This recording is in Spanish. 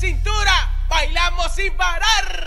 cintura, bailamos sin parar.